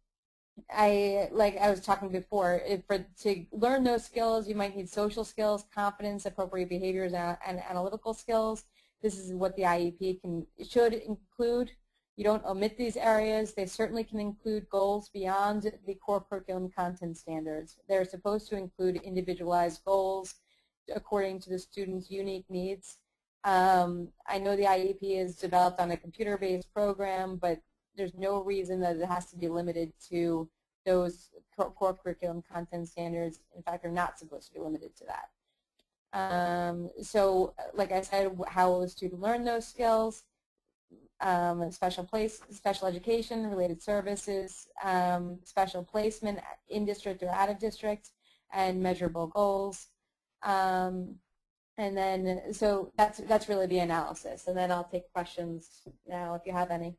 I like I was talking before. For to learn those skills, you might need social skills, confidence, appropriate behaviors, and, and analytical skills. This is what the IEP can should include you don't omit these areas. They certainly can include goals beyond the core curriculum content standards. They're supposed to include individualized goals according to the student's unique needs. Um, I know the IEP is developed on a computer-based program, but there's no reason that it has to be limited to those core curriculum content standards. In fact, they're not supposed to be limited to that. Um, so, like I said, how will the student learn those skills? Um, special place, special education, related services, um, special placement in district or out of district, and measurable goals. Um, and then, so that's that's really the analysis. And then I'll take questions now if you have any.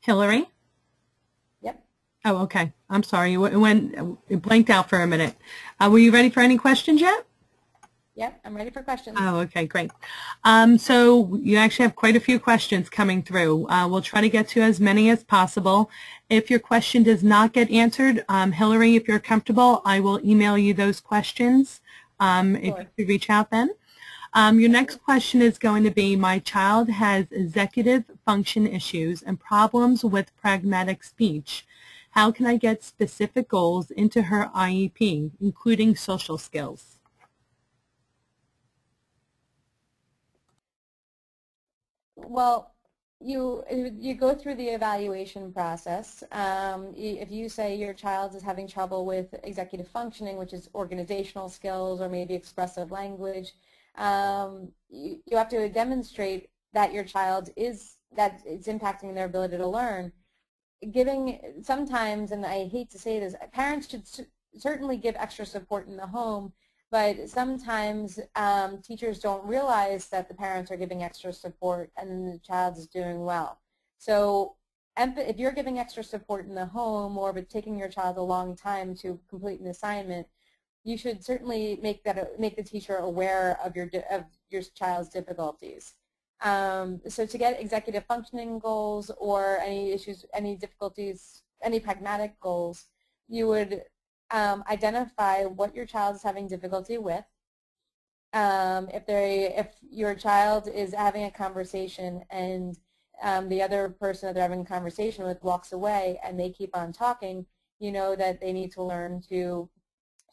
Hillary? Yep. Oh, okay. I'm sorry. It went, it blanked out for a minute. Uh, were you ready for any questions yet? Yep, I'm ready for questions. Oh, okay, great. Um, so you actually have quite a few questions coming through. Uh, we'll try to get to as many as possible. If your question does not get answered, um, Hillary, if you're comfortable, I will email you those questions um, if you could reach out then. Um, your next question is going to be, my child has executive function issues and problems with pragmatic speech. How can I get specific goals into her IEP, including social skills? Well, you you go through the evaluation process. Um, if you say your child is having trouble with executive functioning, which is organizational skills or maybe expressive language, um, you, you have to demonstrate that your child is, that it's impacting their ability to learn. Giving, sometimes, and I hate to say this, parents should certainly give extra support in the home, but sometimes um, teachers don't realize that the parents are giving extra support and the child is doing well. So if you're giving extra support in the home or but taking your child a long time to complete an assignment, you should certainly make that make the teacher aware of your of your child's difficulties. Um, so to get executive functioning goals or any issues, any difficulties, any pragmatic goals, you would um, identify what your child is having difficulty with. Um, if they, if your child is having a conversation and um, the other person that they're having a conversation with walks away and they keep on talking, you know that they need to learn to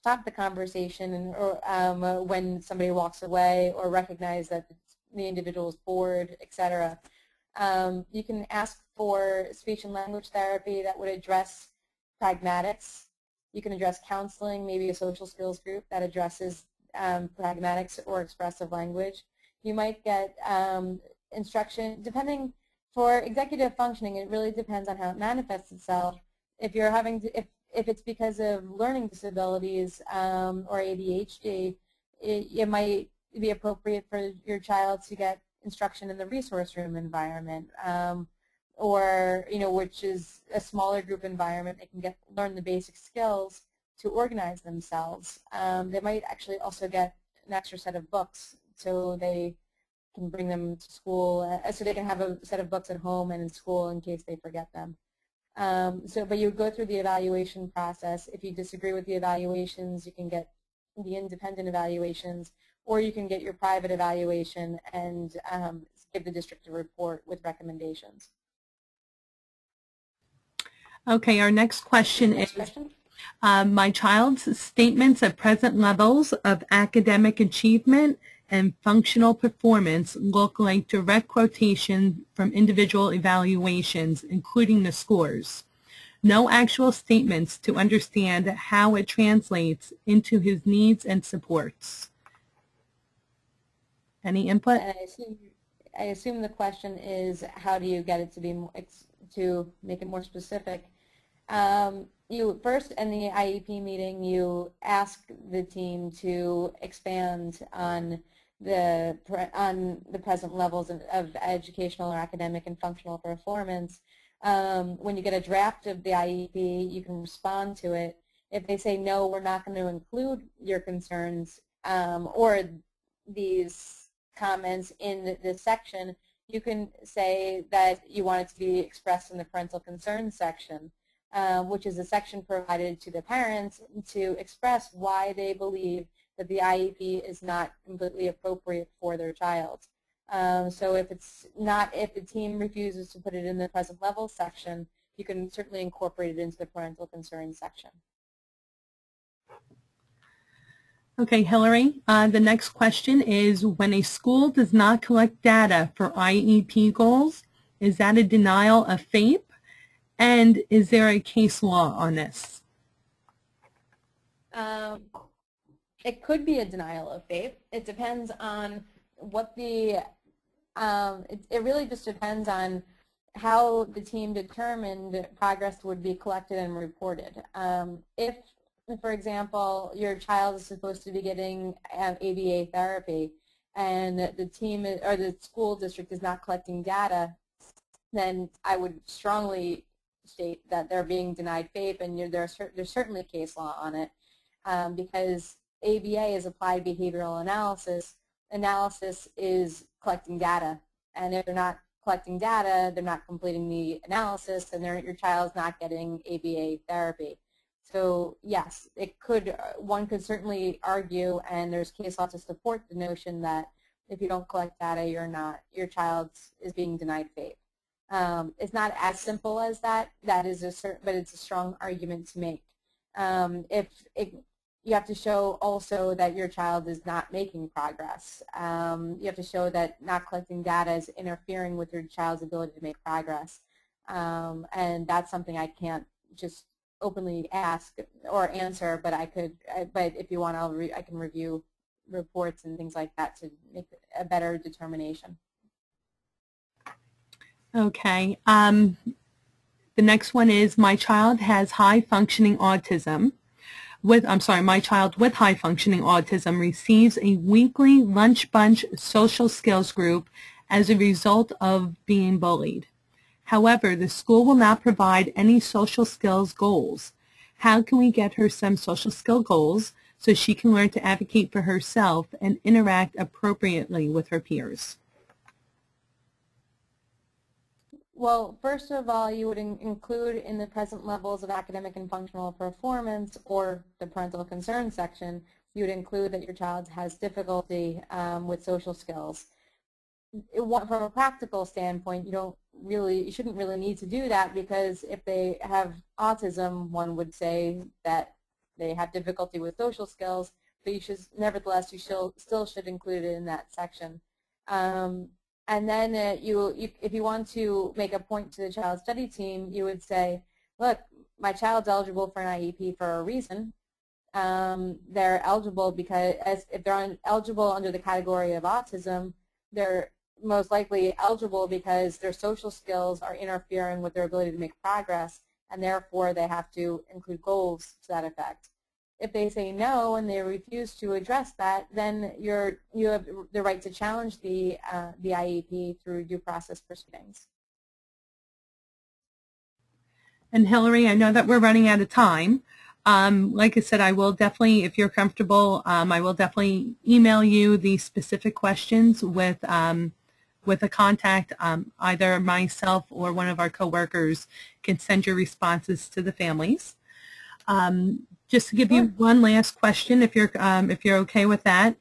stop the conversation or um, uh, when somebody walks away or recognize that the individual is bored, etc. Um, you can ask for speech and language therapy that would address pragmatics. You can address counseling, maybe a social skills group that addresses um, pragmatics or expressive language. You might get um, instruction, depending, for executive functioning, it really depends on how it manifests itself. If you're having, to, if if it's because of learning disabilities um, or ADHD, it, it might be appropriate for your child to get instruction in the resource room environment, um, or you know, which is a smaller group environment. They can get learn the basic skills to organize themselves. Um, they might actually also get an extra set of books so they can bring them to school, uh, so they can have a set of books at home and in school in case they forget them. Um, so, but you go through the evaluation process. If you disagree with the evaluations, you can get the independent evaluations, or you can get your private evaluation and um, give the district a report with recommendations. Okay, our next question next is, question? Um, my child's statements of present levels of academic achievement and functional performance look like direct quotation from individual evaluations, including the scores. No actual statements to understand how it translates into his needs and supports. Any input? I assume, I assume the question is how do you get it to be to make it more specific? Um, you first in the IEP meeting you ask the team to expand on the on the present levels of, of educational or academic and functional performance. Um, when you get a draft of the IEP, you can respond to it. If they say no, we're not going to include your concerns um, or these comments in this section, you can say that you want it to be expressed in the parental concerns section, uh, which is a section provided to the parents to express why they believe that the IEP is not completely appropriate for their child. Um, so if it's not, if the team refuses to put it in the present level section, you can certainly incorporate it into the parental concerns section. Okay, Hillary, uh, the next question is when a school does not collect data for IEP goals, is that a denial of FAPE? And is there a case law on this? Um, it could be a denial of FAPE. It depends on what the, um, it, it really just depends on how the team determined progress would be collected and reported. Um, if, for example, your child is supposed to be getting um, ABA therapy and the team or the school district is not collecting data, then I would strongly state that they're being denied FAPE and there's, there's certainly case law on it um, because ABA is applied behavioral analysis. Analysis is collecting data and if they're not collecting data, they're not completing the analysis, and your child's not getting ABA therapy. So yes, it could. One could certainly argue, and there's case law to support the notion that if you don't collect data, you're not your child is being denied FAPE. Um, it's not as simple as that. That is a certain, but it's a strong argument to make. Um, if it, you have to show also that your child is not making progress. Um, you have to show that not collecting data is interfering with your child's ability to make progress. Um, and that's something I can't just openly ask or answer, but I could, but if you want, I'll re I can review reports and things like that to make a better determination. Okay. Um, the next one is my child has high functioning autism with, I'm sorry, my child with high functioning autism receives a weekly lunch bunch social skills group as a result of being bullied. However, the school will not provide any social skills goals. How can we get her some social skill goals so she can learn to advocate for herself and interact appropriately with her peers? Well, first of all, you would in include in the present levels of academic and functional performance or the parental concern section, you would include that your child has difficulty um, with social skills. It, from a practical standpoint, you don't really, you shouldn't really need to do that because if they have autism, one would say that they have difficulty with social skills, but you should, nevertheless, you still, still should include it in that section. Um, and then uh, you, you, if you want to make a point to the child study team, you would say, look, my child's eligible for an IEP for a reason. Um, they're eligible because as, if they're eligible under the category of autism, they're most likely eligible because their social skills are interfering with their ability to make progress, and therefore they have to include goals to that effect. If they say no and they refuse to address that, then you're, you have the right to challenge the, uh, the IEP through due process proceedings. And Hillary, I know that we're running out of time. Um, like I said, I will definitely, if you're comfortable, um, I will definitely email you the specific questions with um, with a contact. Um, either myself or one of our coworkers can send your responses to the families. Just to give you one last question, if you're um, if you're okay with that,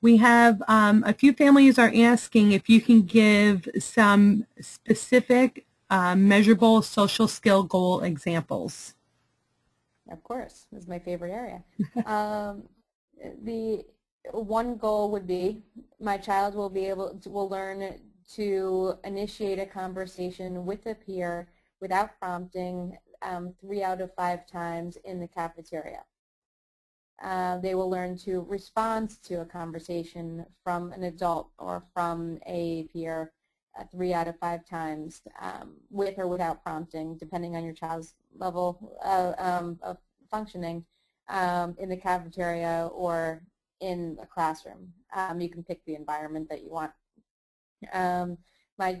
we have um, a few families are asking if you can give some specific um, measurable social skill goal examples. Of course, this is my favorite area. um, the one goal would be my child will be able to, will learn to initiate a conversation with a peer without prompting um, three out of five times in the cafeteria. Uh, they will learn to respond to a conversation from an adult or from a peer uh, three out of five times um, with or without prompting, depending on your child's level uh, um, of functioning um, in the cafeteria or in a classroom. Um, you can pick the environment that you want. Um, my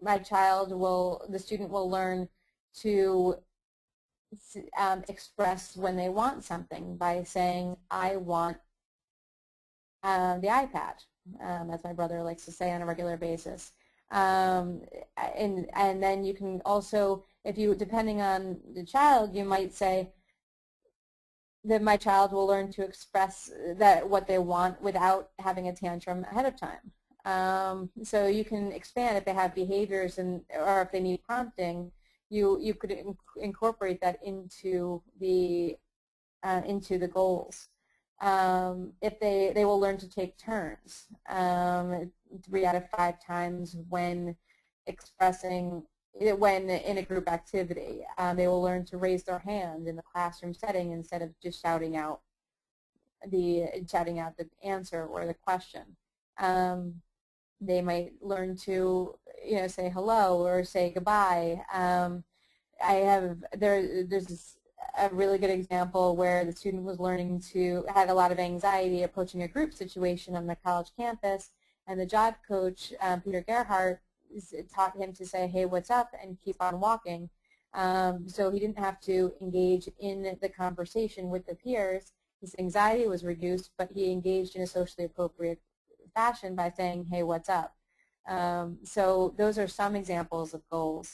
my child will, the student will learn to um, express when they want something by saying, I want uh, the iPad, um, as my brother likes to say on a regular basis. Um, and, and then you can also, if you, depending on the child, you might say that my child will learn to express that what they want without having a tantrum ahead of time. Um, so you can expand if they have behaviors and or if they need prompting, you you could inc incorporate that into the uh, into the goals. um, if they, they will learn to take turns um, three out of five times when expressing when in a group activity. Um, they will learn to raise their hand in the classroom setting instead of just shouting out the shouting out the answer or the question. Um, they might learn to you know say hello or say goodbye. Um, I have there there's a really good example where the student was learning to had a lot of anxiety approaching a group situation on the college campus, and the job coach um, Peter Gerhardt taught him to say, "Hey, what's up?" and keep on walking. Um, so he didn't have to engage in the conversation with the peers. His anxiety was reduced, but he engaged in a socially appropriate fashion by saying, "Hey, what's up?" Um, so those are some examples of goals.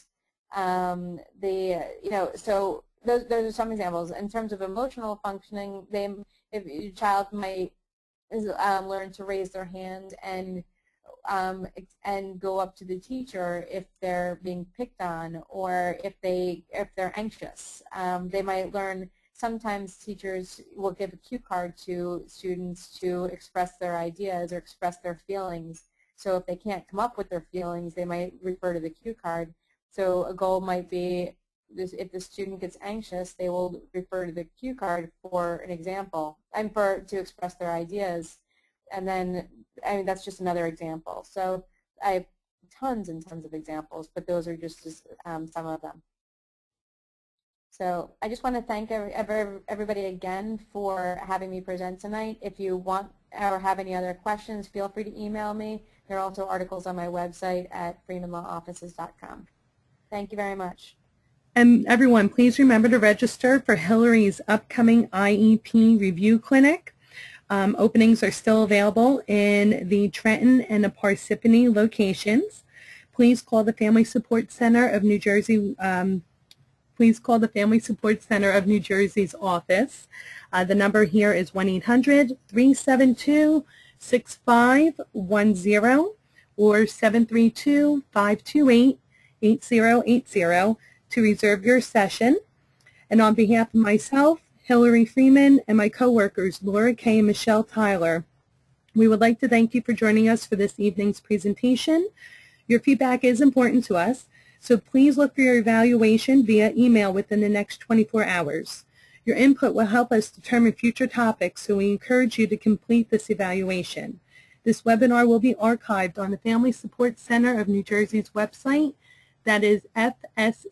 Um, the you know so those those are some examples. In terms of emotional functioning, they if your child might um, learn to raise their hand and um, and go up to the teacher if they're being picked on or if they if they're anxious. Um, they might learn. Sometimes teachers will give a cue card to students to express their ideas or express their feelings. So if they can't come up with their feelings, they might refer to the cue card. So a goal might be this, if the student gets anxious, they will refer to the cue card for an example and for to express their ideas. And then, I mean, that's just another example. So I have tons and tons of examples, but those are just um, some of them. So I just want to thank every, everybody again for having me present tonight. If you want or have any other questions, feel free to email me. There are also articles on my website at freemanlawoffices.com. Thank you very much. And everyone, please remember to register for Hillary's upcoming IEP review clinic. Um, openings are still available in the Trenton and the Parsippany locations. Please call the Family Support Center of New Jersey. Um, please call the Family Support Center of New Jersey's office. Uh, the number here is 1-800-372-6510 or 732-528-8080 to reserve your session. And on behalf of myself, Hillary Freeman, and my coworkers, Laura Kay and Michelle Tyler, we would like to thank you for joining us for this evening's presentation. Your feedback is important to us, so please look for your evaluation via email within the next 24 hours. Your input will help us determine future topics, so we encourage you to complete this evaluation. This webinar will be archived on the Family Support Center of New Jersey's website that is fscnj.org.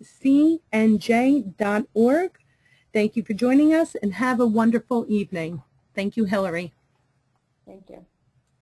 Thank you for joining us and have a wonderful evening. Thank you, Hillary. Thank you.